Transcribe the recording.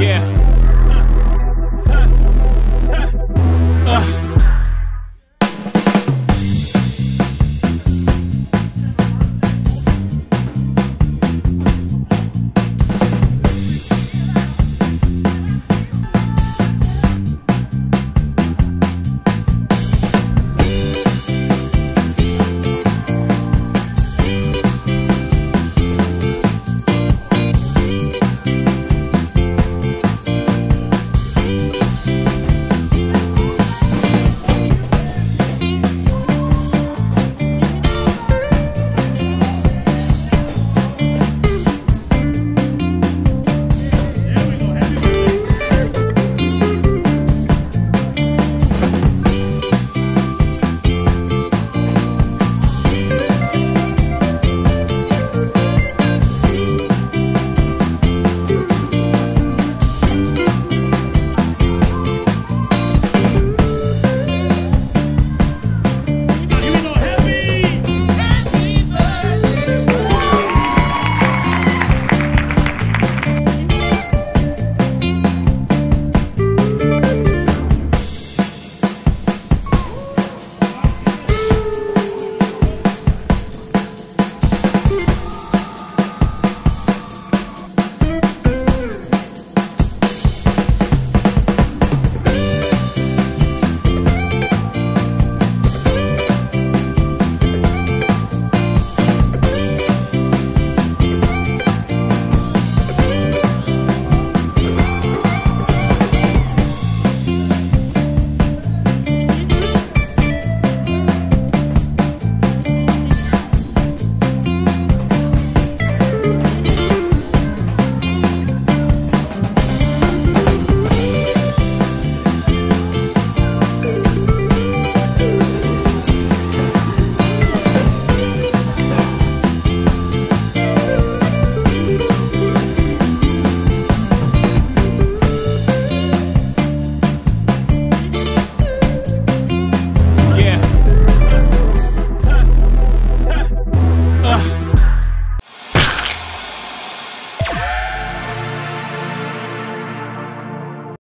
Yeah.